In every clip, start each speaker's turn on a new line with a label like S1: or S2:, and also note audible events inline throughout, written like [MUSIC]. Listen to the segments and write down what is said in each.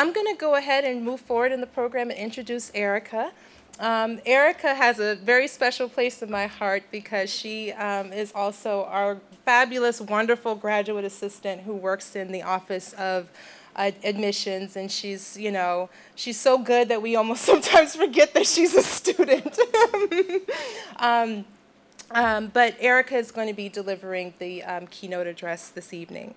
S1: I'm going to go ahead and move forward in the program and introduce Erika. Um, Erika has a very special place in my heart because she um, is also our fabulous, wonderful graduate assistant who works in the Office of uh, Admissions. And she's, you know, she's so good that we almost [LAUGHS] sometimes forget that she's a student. [LAUGHS] um, um, but Erika is going to be delivering the um, keynote address this evening.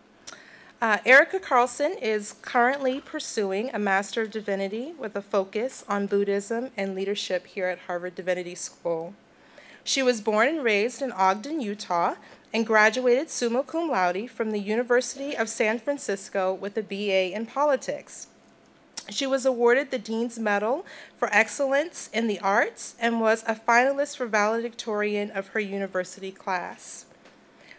S1: Uh, Erika Carlsen is currently pursuing a Master of Divinity with a focus on Buddhism and leadership here at Harvard Divinity School. She was born and raised in Ogden, Utah, and graduated summa cum laude from the University of San Francisco with a BA in politics. She was awarded the Dean's Medal for Excellence in the Arts and was a finalist for valedictorian of her university class.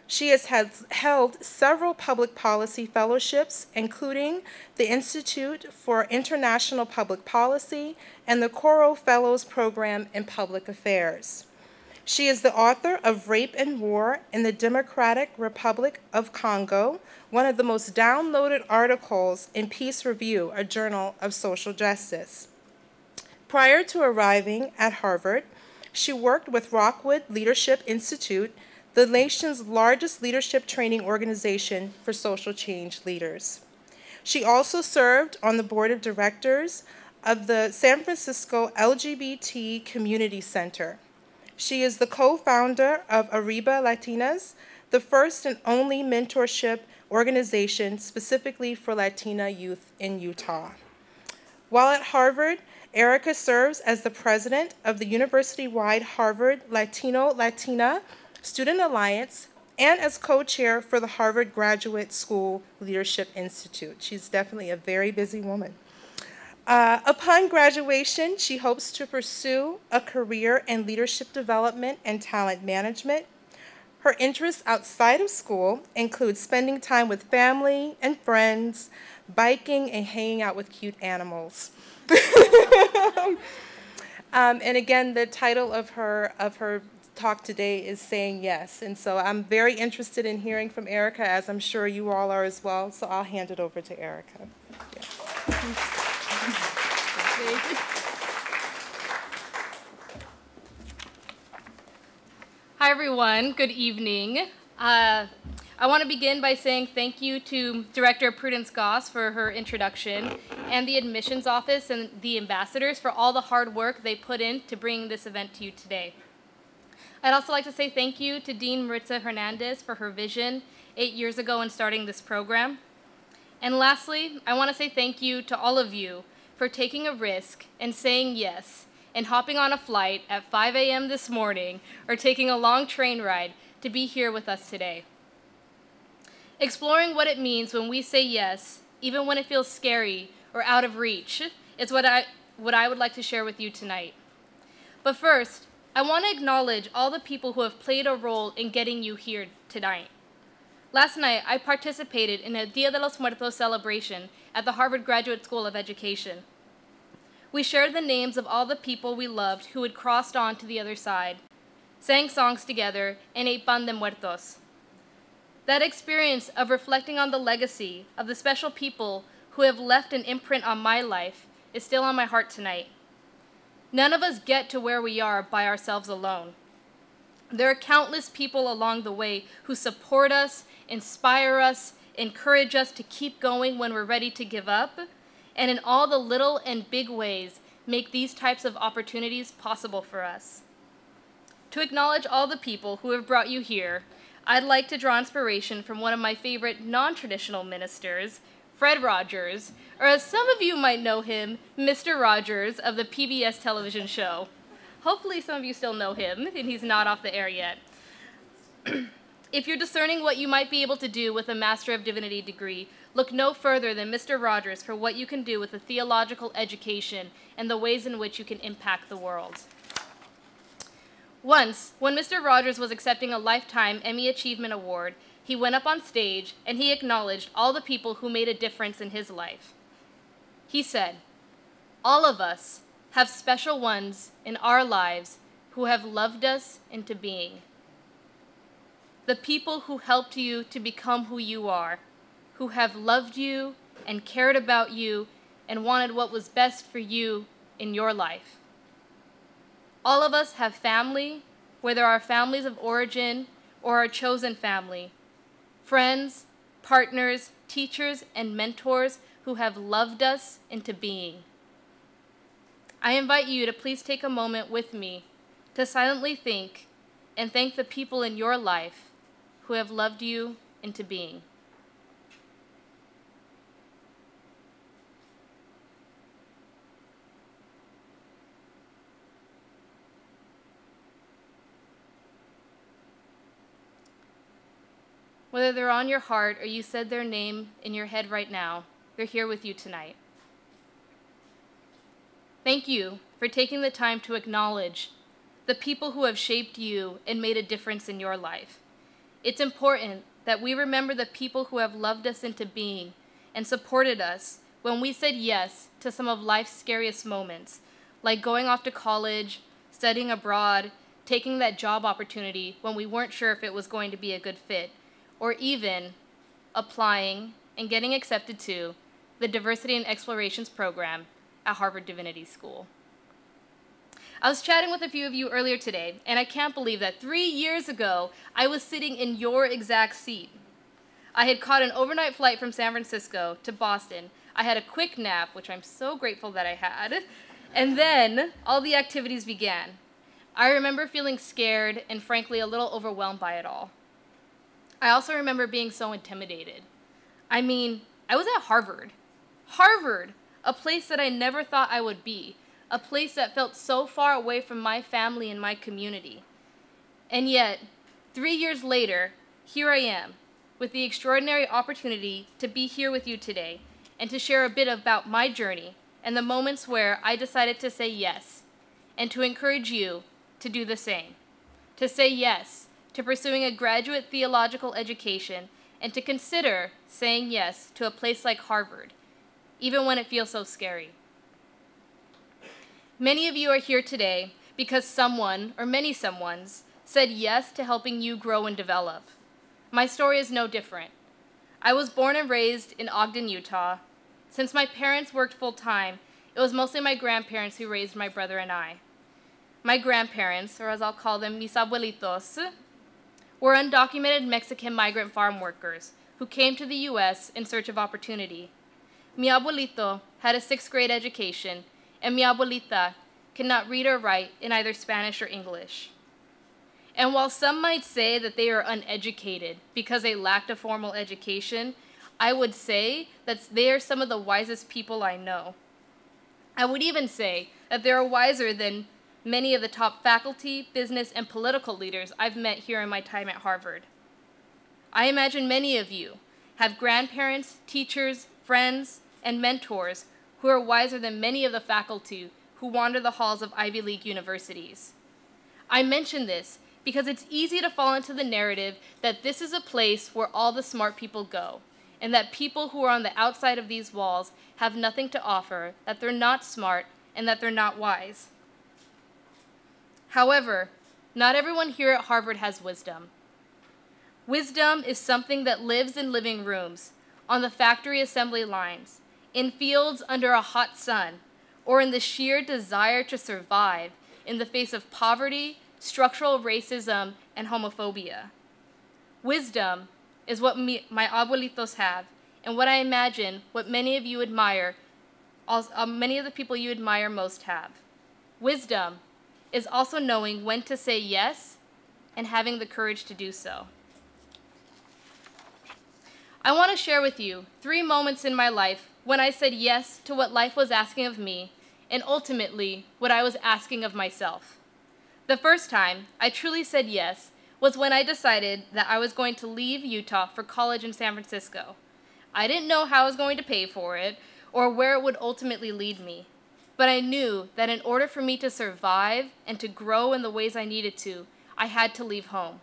S1: She has held several public policy fellowships, including the Institute for International Public Policy and the Coro Fellows Program in Public Affairs. She is the author of Rape and War in the Democratic Republic of Congo, one of the most downloaded articles in Peace Review, a journal of social justice. Prior to arriving at Harvard, she worked with Rockwood Leadership Institute, the nation's largest leadership training organization for social change leaders. She also served on the board of directors of the San Francisco LGBT Community Center, she is the co-founder of Arriba Latinas, the first and only mentorship organization specifically for Latina youth in Utah. While at Harvard, Erika serves as the president of the university-wide Harvard Latino Latina Student Alliance and as co-chair for the Harvard Graduate School Leadership Institute. She's definitely a very busy woman. Uh, upon graduation, she hopes to pursue a career in leadership development and talent management. Her interests outside of school include spending time with family and friends, biking, and hanging out with cute animals. [LAUGHS] um, and again, the title of her, of her talk today is Saying Yes. And so I'm very interested in hearing from Erika, as I'm sure you all are as well. So I'll hand it over to Erika.
S2: Hi, everyone. Good evening. Uh, I want to begin by saying thank you to Director Prudence Goss for her introduction and the admissions office and the ambassadors for all the hard work they put in to bring this event to you today. I'd also like to say thank you to Dean Maritza Hernandez for her vision eight years ago in starting this program. And lastly, I want to say thank you to all of you for taking a risk and saying yes and hopping on a flight at 5 a.m. this morning or taking a long train ride to be here with us today. Exploring what it means when we say yes, even when it feels scary or out of reach, is what I, what I would like to share with you tonight. But first, I want to acknowledge all the people who have played a role in getting you here tonight. Last night, I participated in a Dia de los Muertos celebration at the Harvard Graduate School of Education. We shared the names of all the people we loved who had crossed on to the other side, sang songs together, and ate pan de muertos. That experience of reflecting on the legacy of the special people who have left an imprint on my life is still on my heart tonight. None of us get to where we are by ourselves alone. There are countless people along the way who support us, inspire us, encourage us to keep going when we're ready to give up, and in all the little and big ways make these types of opportunities possible for us. To acknowledge all the people who have brought you here, I'd like to draw inspiration from one of my favorite non-traditional ministers, Fred Rogers, or as some of you might know him, Mr. Rogers of the PBS television show. Hopefully some of you still know him, and he's not off the air yet. [CLEARS THROAT] If you're discerning what you might be able to do with a Master of Divinity degree, look no further than Mr. Rogers for what you can do with a theological education and the ways in which you can impact the world. Once, when Mr. Rogers was accepting a Lifetime Emmy Achievement Award, he went up on stage and he acknowledged all the people who made a difference in his life. He said, All of us have special ones in our lives who have loved us into being the people who helped you to become who you are, who have loved you and cared about you and wanted what was best for you in your life. All of us have family, whether our families of origin or our chosen family, friends, partners, teachers, and mentors who have loved us into being. I invite you to please take a moment with me to silently think and thank the people in your life who have loved you into being. Whether they're on your heart or you said their name in your head right now, they're here with you tonight. Thank you for taking the time to acknowledge the people who have shaped you and made a difference in your life. It's important that we remember the people who have loved us into being and supported us when we said yes to some of life's scariest moments, like going off to college, studying abroad, taking that job opportunity when we weren't sure if it was going to be a good fit, or even applying and getting accepted to the Diversity and Explorations program at Harvard Divinity School. I was chatting with a few of you earlier today, and I can't believe that three years ago, I was sitting in your exact seat. I had caught an overnight flight from San Francisco to Boston. I had a quick nap, which I'm so grateful that I had, and then all the activities began. I remember feeling scared and frankly a little overwhelmed by it all. I also remember being so intimidated. I mean, I was at Harvard. Harvard, a place that I never thought I would be, a place that felt so far away from my family and my community. And yet, three years later, here I am, with the extraordinary opportunity to be here with you today and to share a bit about my journey and the moments where I decided to say yes, and to encourage you to do the same. To say yes to pursuing a graduate theological education, and to consider saying yes to a place like Harvard, even when it feels so scary. Many of you are here today because someone, or many someones, said yes to helping you grow and develop. My story is no different. I was born and raised in Ogden, Utah. Since my parents worked full time, it was mostly my grandparents who raised my brother and I. My grandparents, or as I'll call them, mis abuelitos, were undocumented Mexican migrant farm workers who came to the U.S. in search of opportunity. Mi abuelito had a sixth grade education, and mi abuelita cannot read or write in either Spanish or English. And while some might say that they are uneducated because they lacked a formal education, I would say that they are some of the wisest people I know. I would even say that they are wiser than many of the top faculty, business, and political leaders I've met here in my time at Harvard. I imagine many of you have grandparents, teachers, friends, and mentors who are wiser than many of the faculty who wander the halls of Ivy League universities. I mention this because it's easy to fall into the narrative that this is a place where all the smart people go, and that people who are on the outside of these walls have nothing to offer, that they're not smart, and that they're not wise. However, not everyone here at Harvard has wisdom. Wisdom is something that lives in living rooms, on the factory assembly lines, in fields under a hot sun, or in the sheer desire to survive in the face of poverty, structural racism, and homophobia. Wisdom is what me, my abuelitos have, and what I imagine what many of you admire, also, uh, many of the people you admire most have. Wisdom is also knowing when to say yes and having the courage to do so. I want to share with you three moments in my life when I said yes to what life was asking of me and ultimately what I was asking of myself. The first time I truly said yes was when I decided that I was going to leave Utah for college in San Francisco. I didn't know how I was going to pay for it or where it would ultimately lead me. But I knew that in order for me to survive and to grow in the ways I needed to, I had to leave home.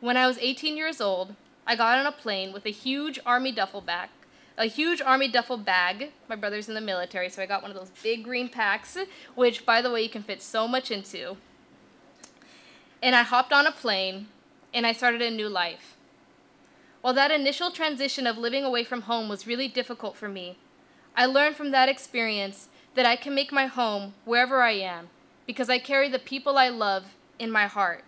S2: When I was 18 years old, I got on a plane with a huge army duffel bag, a huge army duffel bag. My brother's in the military, so I got one of those big green packs, which, by the way, you can fit so much into. And I hopped on a plane, and I started a new life. While that initial transition of living away from home was really difficult for me, I learned from that experience that I can make my home wherever I am because I carry the people I love in my heart.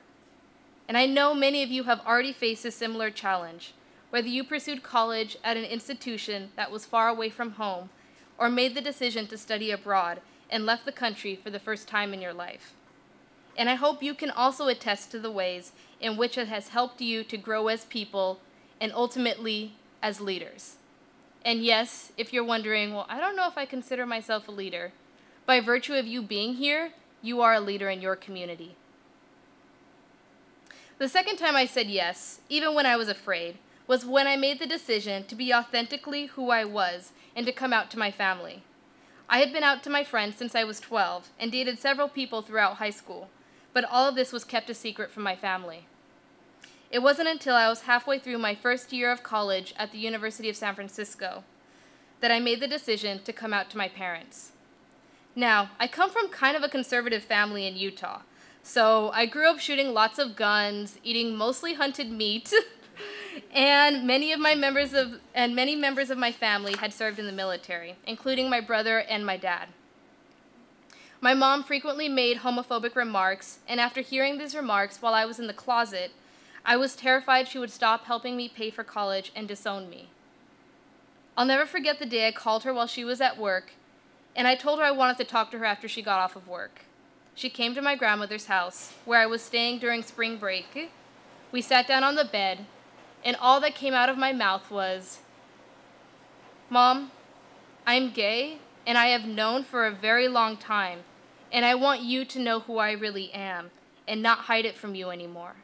S2: And I know many of you have already faced a similar challenge, whether you pursued college at an institution that was far away from home or made the decision to study abroad and left the country for the first time in your life. And I hope you can also attest to the ways in which it has helped you to grow as people and ultimately as leaders. And yes, if you're wondering, well, I don't know if I consider myself a leader, by virtue of you being here, you are a leader in your community. The second time I said yes, even when I was afraid, was when I made the decision to be authentically who I was and to come out to my family. I had been out to my friends since I was 12 and dated several people throughout high school, but all of this was kept a secret from my family. It wasn't until I was halfway through my first year of college at the University of San Francisco that I made the decision to come out to my parents. Now, I come from kind of a conservative family in Utah, so I grew up shooting lots of guns, eating mostly hunted meat, [LAUGHS] and many of my members of and many members of my family had served in the military, including my brother and my dad. My mom frequently made homophobic remarks, and after hearing these remarks while I was in the closet, I was terrified she would stop helping me pay for college and disown me. I'll never forget the day I called her while she was at work, and I told her I wanted to talk to her after she got off of work. She came to my grandmother's house, where I was staying during spring break. We sat down on the bed, and all that came out of my mouth was, Mom, I'm gay, and I have known for a very long time, and I want you to know who I really am and not hide it from you anymore.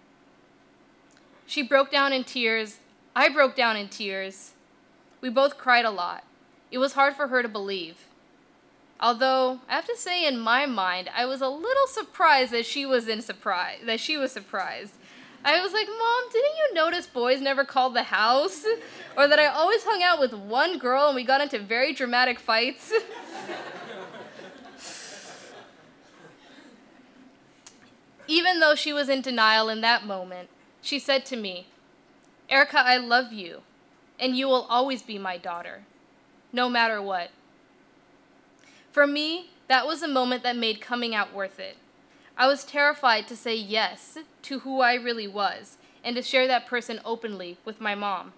S2: She broke down in tears. I broke down in tears. We both cried a lot. It was hard for her to believe. Although, I have to say in my mind, I was a little surprised that she was in surprise that she was surprised. I was like, Mom, didn't you notice boys never called the house? [LAUGHS] Or that I always hung out with one girl and we got into very dramatic fights? [LAUGHS] Even though she was in denial in that moment, she said to me, Erika, I love you, and you will always be my daughter, no matter what. For me, that was a moment that made coming out worth it. I was terrified to say yes to who I really was and to share that person openly with my mom.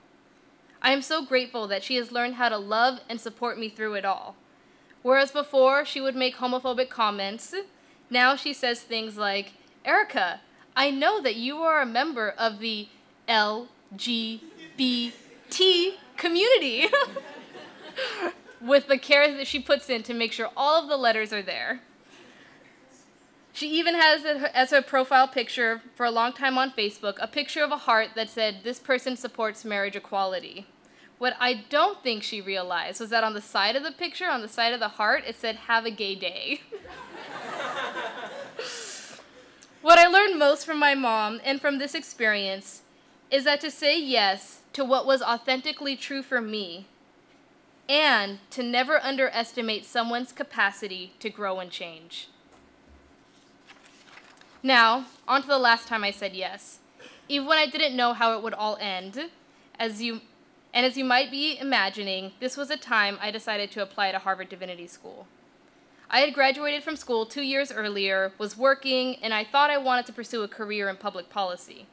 S2: I am so grateful that she has learned how to love and support me through it all. Whereas before she would make homophobic comments, now she says things like, Erika, I know that you are a member of the LGBT community [LAUGHS] with the care that she puts in to make sure all of the letters are there. She even has as her profile picture for a long time on Facebook a picture of a heart that said, This person supports marriage equality. What I don't think she realized was that on the side of the picture, on the side of the heart, it said, Have a gay day. [LAUGHS] what I learned most from my mom and from this experience is that to say yes to what was authentically true for me and to never underestimate someone's capacity to grow and change. Now, on to the last time I said yes. Even when I didn't know how it would all end, as you and as you might be imagining, this was a time I decided to apply to Harvard Divinity School. I had graduated from school two years earlier, was working, and I thought I wanted to pursue a career in public policy.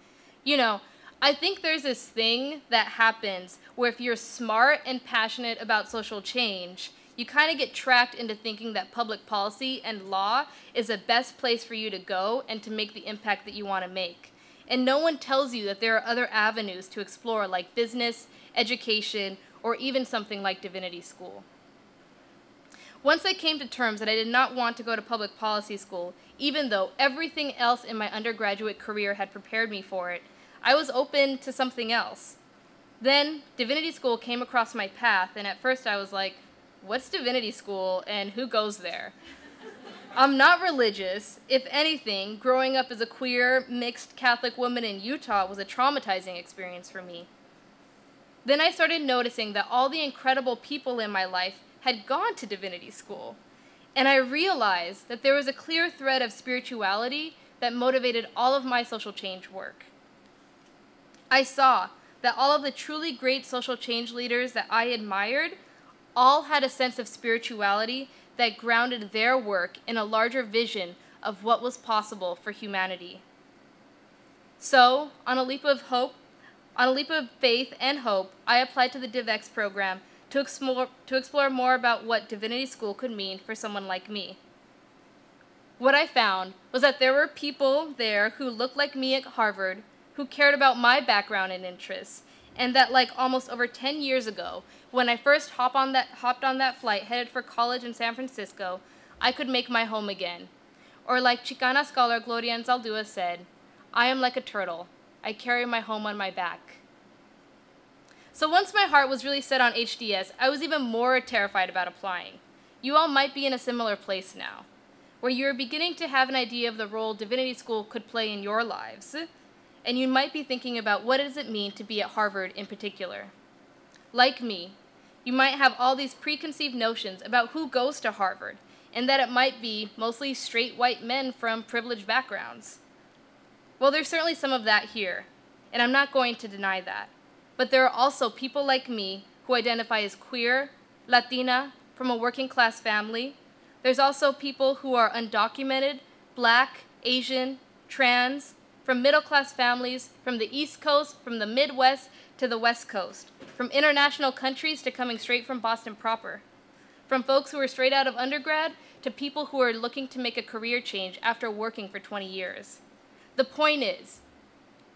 S2: You know, I think there's this thing that happens where if you're smart and passionate about social change, you kind of get tracked into thinking that public policy and law is the best place for you to go and to make the impact that you want to make. And no one tells you that there are other avenues to explore, like business, education, or even something like divinity school. Once I came to terms that I did not want to go to public policy school, even though everything else in my undergraduate career had prepared me for it, I was open to something else. Then, divinity school came across my path, and at first I was like, what's divinity school and who goes there? I'm not religious. If anything, growing up as a queer, mixed Catholic woman in Utah was a traumatizing experience for me. Then I started noticing that all the incredible people in my life had gone to divinity school. And I realized that there was a clear thread of spirituality that motivated all of my social change work. I saw that all of the truly great social change leaders that I admired all had a sense of spirituality that grounded their work in a larger vision of what was possible for humanity. So, on a leap of hope, on a leap of faith and hope, I applied to the DivEx program to explore, to explore more about what Divinity School could mean for someone like me. What I found was that there were people there who looked like me at Harvard, who cared about my background and interests, and that like almost over 10 years ago, when I first hop on that, hopped on that flight headed for college in San Francisco, I could make my home again. Or like Chicana scholar Gloria Anzaldúa said, I am like a turtle. I carry my home on my back. So once my heart was really set on HDS, I was even more terrified about applying. You all might be in a similar place now, where you're beginning to have an idea of the role Divinity School could play in your lives, and you might be thinking about what does it mean to be at Harvard in particular. Like me, you might have all these preconceived notions about who goes to Harvard, and that it might be mostly straight white men from privileged backgrounds. Well, there's certainly some of that here, and I'm not going to deny that. But there are also people like me who identify as queer, Latina, from a working class family. There's also people who are undocumented, black, Asian, trans, from middle class families, from the East Coast, from the Midwest to the West Coast, from international countries to coming straight from Boston proper, from folks who are straight out of undergrad to people who are looking to make a career change after working for 20 years. The point is,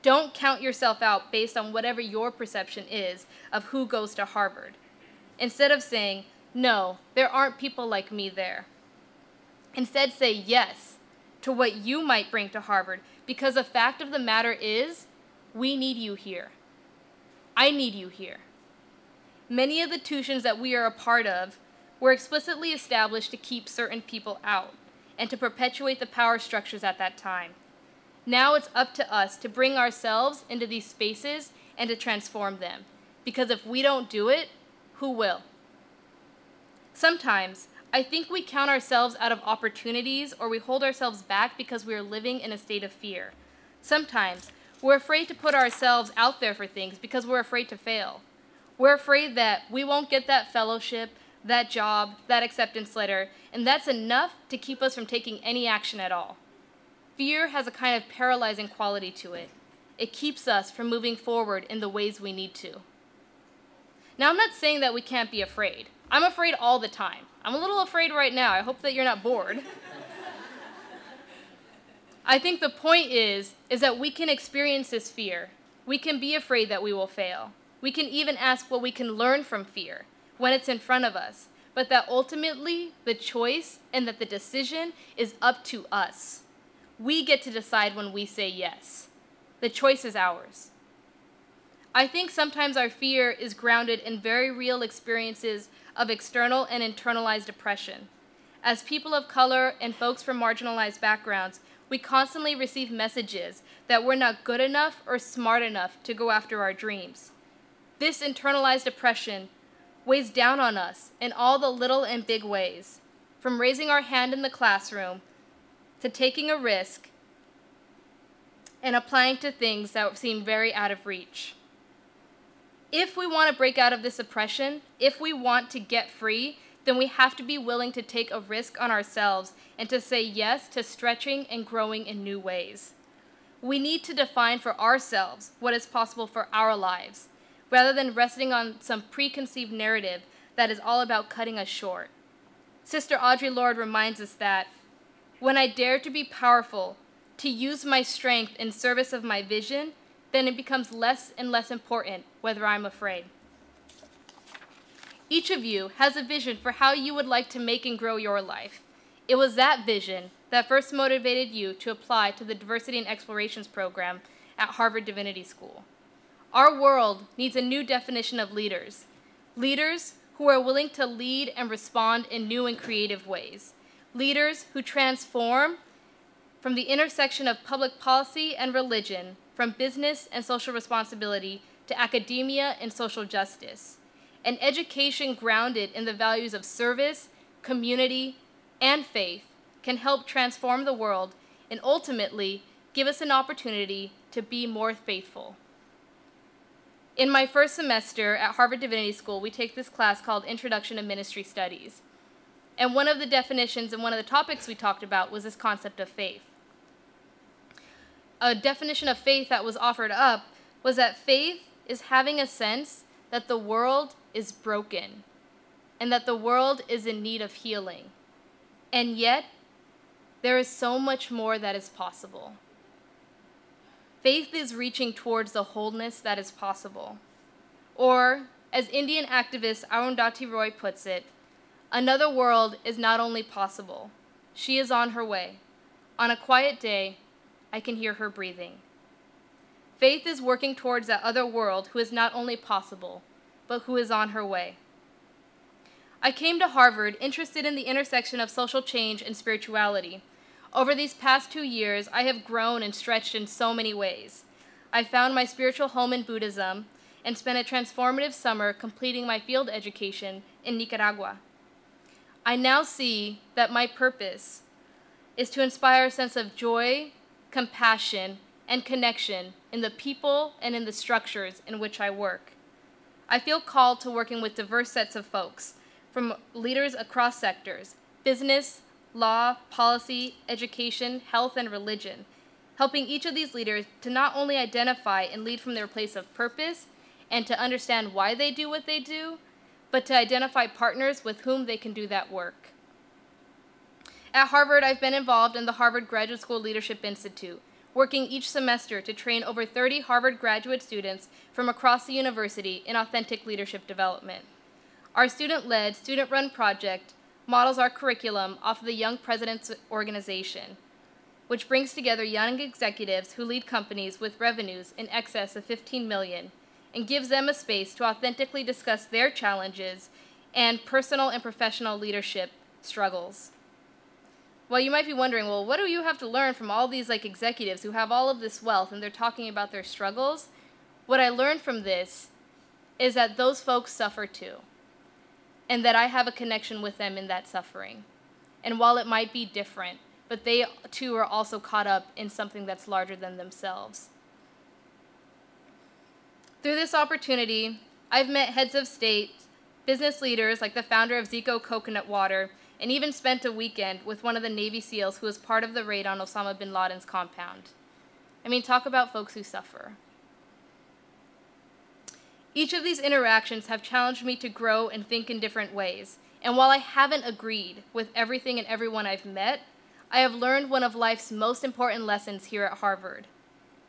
S2: don't count yourself out based on whatever your perception is of who goes to Harvard. Instead of saying, no, there aren't people like me there. Instead, say yes to what you might bring to Harvard because the fact of the matter is, we need you here. I need you here. Many of the tuitions that we are a part of were explicitly established to keep certain people out and to perpetuate the power structures at that time. Now it's up to us to bring ourselves into these spaces and to transform them. Because if we don't do it, who will? Sometimes, I think we count ourselves out of opportunities or we hold ourselves back because we are living in a state of fear. Sometimes, we're afraid to put ourselves out there for things because we're afraid to fail. We're afraid that we won't get that fellowship, that job, that acceptance letter, and that's enough to keep us from taking any action at all. Fear has a kind of paralyzing quality to it. It keeps us from moving forward in the ways we need to. Now, I'm not saying that we can't be afraid. I'm afraid all the time. I'm a little afraid right now. I hope that you're not bored. [LAUGHS] I think the point is is that we can experience this fear. We can be afraid that we will fail. We can even ask what we can learn from fear when it's in front of us, but that ultimately the choice and that the decision is up to us. We get to decide when we say yes. The choice is ours. I think sometimes our fear is grounded in very real experiences of external and internalized oppression. As people of color and folks from marginalized backgrounds, we constantly receive messages that we're not good enough or smart enough to go after our dreams. This internalized oppression weighs down on us in all the little and big ways, from raising our hand in the classroom to taking a risk and applying to things that seem very out of reach. If we want to break out of this oppression, if we want to get free, then we have to be willing to take a risk on ourselves and to say yes to stretching and growing in new ways. We need to define for ourselves what is possible for our lives, rather than resting on some preconceived narrative that is all about cutting us short. Sister Audre Lorde reminds us that when I dare to be powerful, to use my strength in service of my vision, then it becomes less and less important whether I'm afraid. Each of you has a vision for how you would like to make and grow your life. It was that vision that first motivated you to apply to the Diversity and Explorations program at Harvard Divinity School. Our world needs a new definition of leaders. Leaders who are willing to lead and respond in new and creative ways leaders who transform from the intersection of public policy and religion, from business and social responsibility to academia and social justice. An education grounded in the values of service, community, and faith can help transform the world and ultimately give us an opportunity to be more faithful. In my first semester at Harvard Divinity School, we take this class called Introduction to Ministry Studies. And one of the definitions and one of the topics we talked about was this concept of faith. A definition of faith that was offered up was that faith is having a sense that the world is broken and that the world is in need of healing. And yet, there is so much more that is possible. Faith is reaching towards the wholeness that is possible. Or, as Indian activist Arundhati Roy puts it, another world is not only possible, she is on her way. On a quiet day, I can hear her breathing. Faith is working towards that other world who is not only possible, but who is on her way. I came to Harvard interested in the intersection of social change and spirituality. Over these past two years, I have grown and stretched in so many ways. I found my spiritual home in Buddhism and spent a transformative summer completing my field education in Nicaragua. I now see that my purpose is to inspire a sense of joy, compassion, and connection in the people and in the structures in which I work. I feel called to working with diverse sets of folks, from leaders across sectors business, law, policy, education, health, and religion, helping each of these leaders to not only identify and lead from their place of purpose and to understand why they do what they do, but to identify partners with whom they can do that work. At Harvard, I've been involved in the Harvard Graduate School Leadership Institute, working each semester to train over 30 Harvard graduate students from across the university in authentic leadership development. Our student-led, student-run project models our curriculum off of the Young Presidents Organization, which brings together young executives who lead companies with revenues in excess of 15 million and gives them a space to authentically discuss their challenges and personal and professional leadership struggles. Well, you might be wondering, well, what do you have to learn from all these like executives who have all of this wealth and they're talking about their struggles? What I learned from this is that those folks suffer too, and that I have a connection with them in that suffering. And while it might be different, but they too are also caught up in something that's larger than themselves. Through this opportunity, I've met heads of state, business leaders like the founder of Zico Coconut Water, and even spent a weekend with one of the Navy SEALs who was part of the raid on Osama bin Laden's compound. I mean, talk about folks who suffer. Each of these interactions have challenged me to grow and think in different ways. And while I haven't agreed with everything and everyone I've met, I have learned one of life's most important lessons here at Harvard.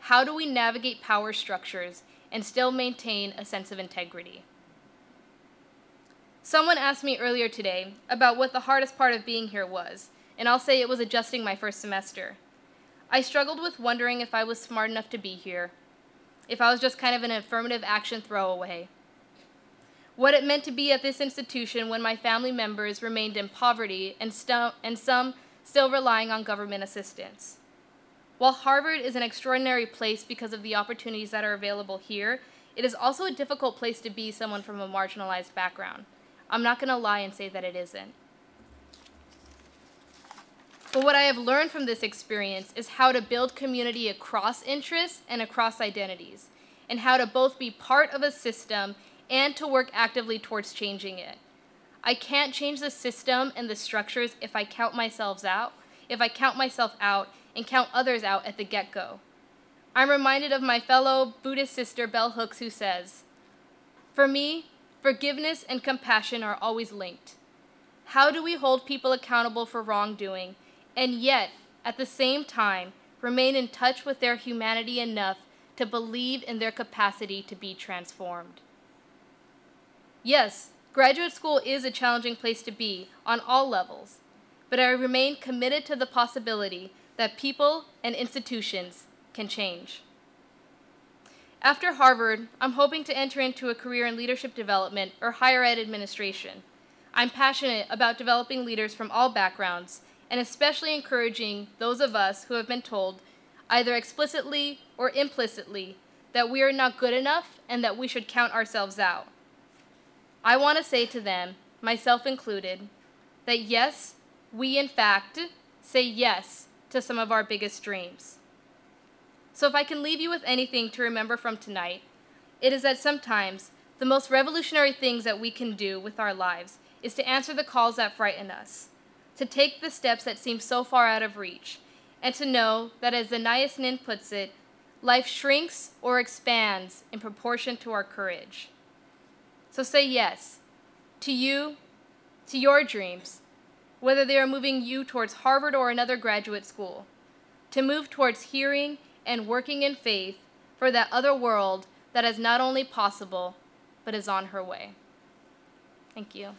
S2: How do we navigate power structures and still maintain a sense of integrity? Someone asked me earlier today about what the hardest part of being here was, and I'll say it was adjusting my first semester. I struggled with wondering if I was smart enough to be here, if I was just kind of an affirmative action throwaway. What it meant to be at this institution when my family members remained in poverty and, and some still relying on government assistance. While Harvard is an extraordinary place because of the opportunities that are available here, it is also a difficult place to be someone from a marginalized background. I'm not going to lie and say that it isn't. But what I have learned from this experience is how to build community across interests and across identities, and how to both be part of a system and to work actively towards changing it. I can't change the system and the structures if I count myself out, if I count myself out and count others out at the get-go. I'm reminded of my fellow Buddhist sister Bell Hooks who says, For me, Forgiveness and compassion are always linked. How do we hold people accountable for wrongdoing and yet, at the same time, remain in touch with their humanity enough to believe in their capacity to be transformed? Yes, graduate school is a challenging place to be on all levels, but I remain committed to the possibility that people and institutions can change. After Harvard, I'm hoping to enter into a career in leadership development or higher ed administration. I'm passionate about developing leaders from all backgrounds and especially encouraging those of us who have been told, either explicitly or implicitly, that we are not good enough and that we should count ourselves out. I want to say to them, myself included, that yes, we in fact say yes to some of our biggest dreams. So if I can leave you with anything to remember from tonight, it is that sometimes the most revolutionary things that we can do with our lives is to answer the calls that frighten us, to take the steps that seem so far out of reach, and to know that, as Anais Nin puts it, life shrinks or expands in proportion to our courage. So say yes to you, to your dreams, whether they are moving you towards Harvard or another graduate school, to move towards hearing and working in faith for that other world that is not only possible, but is on her way. Thank you.